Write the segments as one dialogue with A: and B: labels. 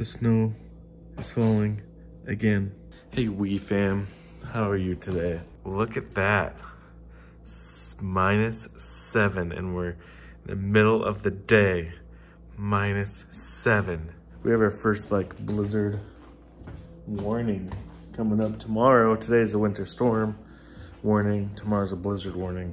A: The snow is falling again. Hey, Wee fam, how are you today? Look at that. S minus seven, and we're in the middle of the day. Minus seven. We have our first like blizzard warning coming up tomorrow. Today's a winter storm warning. Tomorrow's a blizzard warning.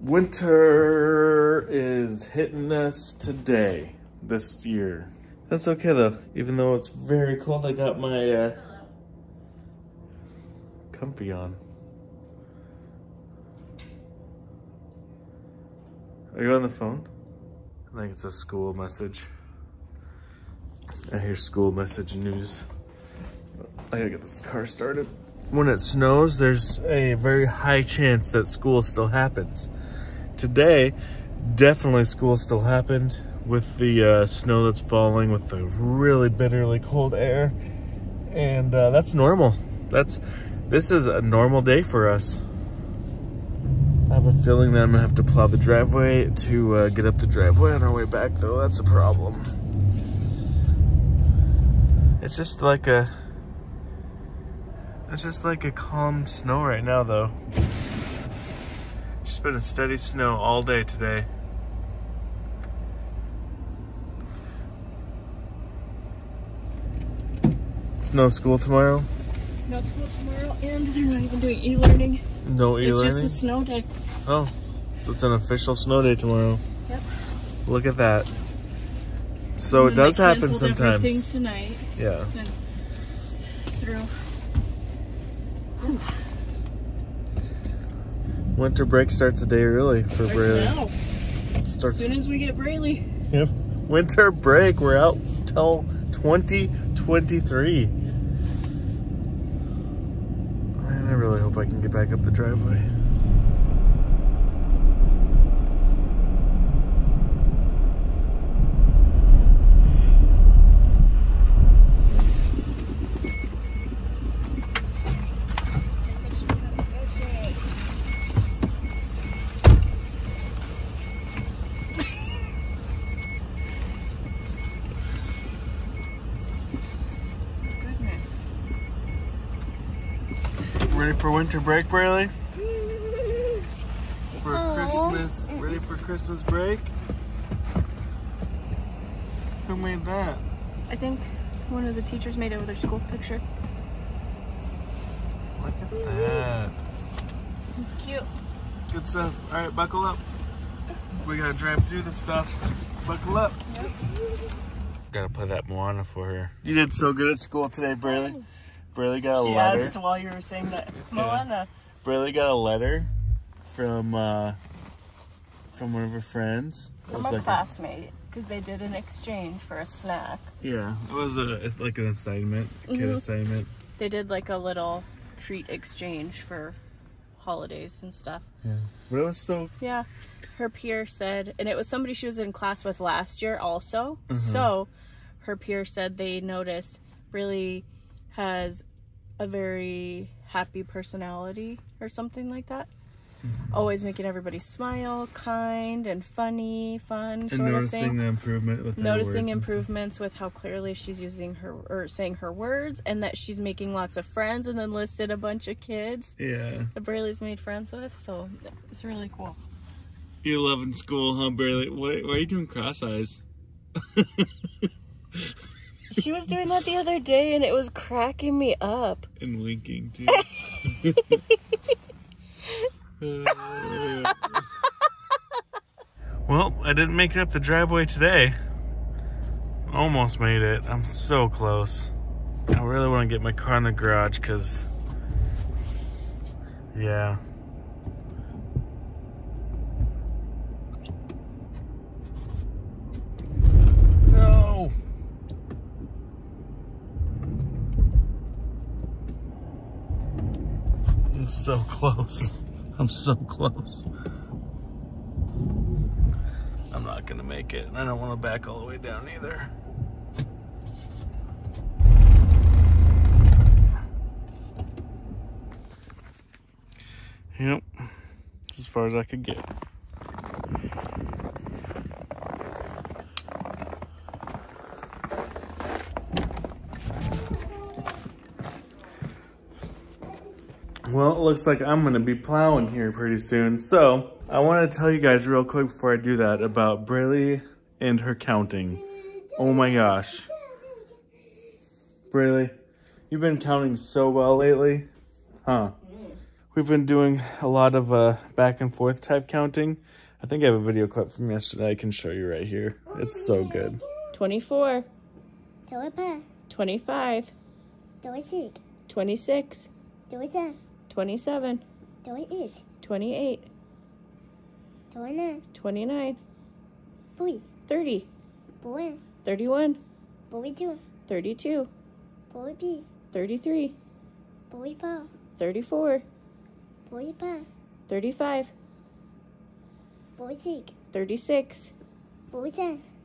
A: Winter is hitting us today, this year. That's okay though. Even though it's very cold, I got my uh, comfy on. Are you on the phone? I think it's a school message. I hear school message news. I gotta get this car started. When it snows, there's a very high chance that school still happens. Today, definitely school still happened with the uh, snow that's falling, with the really bitterly cold air. And uh, that's normal. That's This is a normal day for us. I have a feeling that I'm gonna have to plow the driveway to uh, get up the driveway on our way back though. That's a problem. It's just like a, it's just like a calm snow right now though. Just been a steady snow all day today. No school tomorrow?
B: No school tomorrow, and they're not even doing e-learning.
A: No e-learning?
B: It's just a snow day.
A: Oh, so it's an official snow day tomorrow.
B: Yep.
A: Look at that. So it does happen sometimes.
B: Tonight.
A: Yeah.
B: And through.
A: Winter break starts a day early for
B: Starts
A: Braylee.
B: now.
A: Starts.
B: As soon as we get Braylee.
A: Yep. Winter break. We're out till 2023. Man, I really hope I can get back up the driveway. Ready for winter break, Braylee? For. Christmas. Ready for Christmas break? Who made that?
B: I think one of the teachers made it with their school picture.
A: Look at that.
B: It's cute.
A: Good stuff. All right, buckle up. We gotta drive through the stuff. Buckle up.
B: Yep.
A: Gotta play that Moana for her. You did so good at school today, Braylee. Braylee got a
B: She
A: letter.
B: asked while you were saying that. Moana.
A: Braylee got a letter from uh, from one of her friends. It
B: From
A: was
B: a
A: like
B: classmate. Because they did an exchange for a snack.
A: yeah, it was a it's like an assignment, a kid
B: Mhm.
A: assignment.
B: They did like a little treat exchange for holidays and stuff.
A: Yeah, but it was so
B: Yeah. Her peer said, and it was somebody she was in class with last year also.
A: Uh-huh.
B: So her peer said they noticed really has a very happy personality or something like that.
A: Mm-hmm.
B: Always making everybody smile, kind and funny, fun
A: and
B: sort of thing.
A: noticing the improvement with
B: Noticing improvements with how clearly she's using her or saying her words and that she's making lots of friends and then listed a bunch of kids
A: Yeah,
B: that Braylee's made friends with. So it's really cool.
A: You're loving school, huh, Braylee? Why, why are you doing cross eyes?
B: She was doing that the other day and it was cracking me up.
A: and winking too. well, I didn't make it up the driveway today. Almost made it. I'm so close. I really want to get my car in the garage because, yeah. No. I'm so close. I'm so close. I'm not gonna make it. and I don't want to back all the way down either. Yep. As far as I could get. Well, it looks like I'm gonna be plowing here pretty soon. So I wanna tell you guys real quick before I do that about Braylee and her counting. Oh my gosh. Braylee, you've been counting so well lately, huh? We've been doing a lot of uh, back and forth type counting. I think I have a video clip from yesterday I can show you right here. It's so good.
B: 24. 25. 26.
C: 26.
B: 27, 28,
C: 28,
B: 29,
C: 29, 40,
B: 30,
C: 41,
B: 31,
C: 42,
B: 32, 33, 34, 35,
C: 46,
B: 36,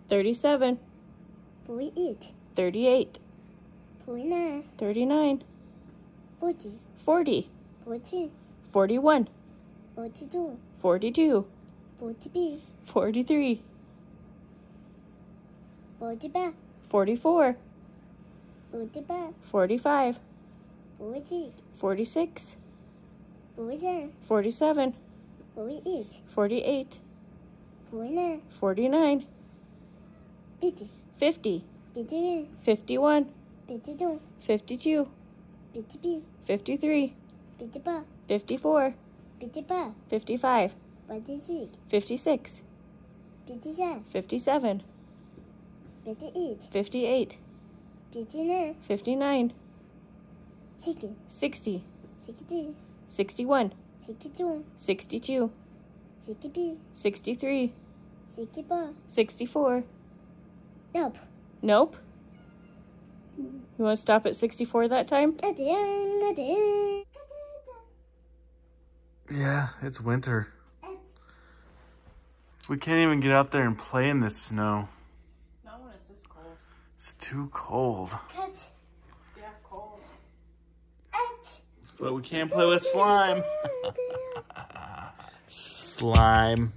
B: 37,
C: 48,
B: 38, 39,
C: 39,
B: 40,
C: 40. 40,
B: 41, 42,
C: 42,
B: 43,
C: 45,
B: 44, 45,
C: 45,
B: 46, 47,
C: 47,
B: 48,
C: 48,
B: 49,
C: 49,
B: 50,
C: 50,
B: 51,
C: 51,
B: 52,
C: 52,
B: 53, 54. 55. 56.
C: 56.
B: 57.
C: 57.
B: 58.
C: 58.
B: 59.
C: 59.
B: 60.
C: 60.
B: 61. 62.
C: 62.
B: 63.
C: 63. 64.
B: 64.
C: Nope.
B: Nope. You want to stop at 64 that time?
C: At the end, at the end.
A: Yeah, it's winter. We can't even get out there and play in this snow.
B: Not when it's this cold.
A: It's too cold.
C: Cut,
B: Yeah, cold.
C: cut.
A: But we can't play with slime. slime.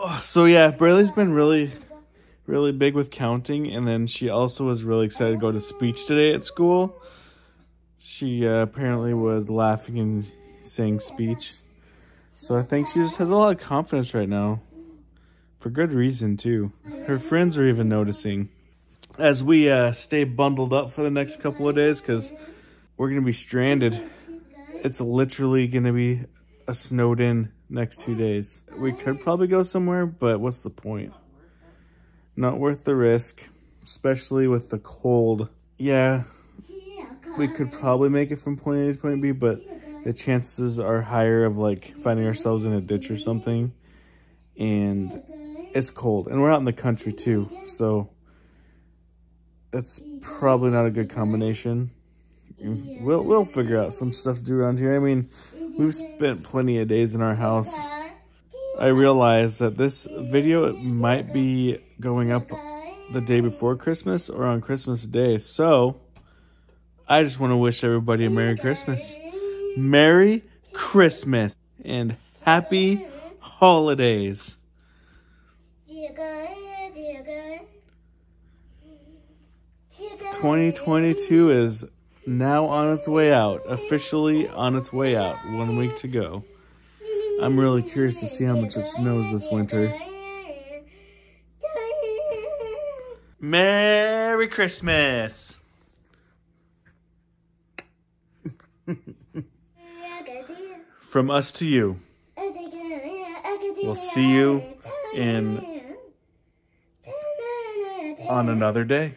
A: Oh, so yeah, Braylee's been really, really big with counting, and then she also was really excited to go to speech today at school. She uh, apparently was laughing and saying speech. So I think she just has a lot of confidence right now. For good reason, too. Her friends are even noticing. As we uh, stay bundled up for the next couple of days, because we're going to be stranded. It's literally going to be a snowed in next two days. We could probably go somewhere, but what's the point? Not worth the risk, especially with the cold. Yeah, we could probably make it from point A to point B, but the chances are higher of like finding ourselves in a ditch or something. And it's cold, and we're out in the country too, so it's probably not a good combination. We'll we'll figure out some stuff to do around here. I mean, we've spent plenty of days in our house. I realize that this video might be going up the day before Christmas or on Christmas Day. So, I just want to wish everybody a Merry Christmas. Merry Christmas and Happy Holidays. 2022 is now on its way out, officially on its way out. One week to go. I'm really curious to see how much it snows this winter. Merry Christmas! From us to you.
C: We'll see you in
A: On another day.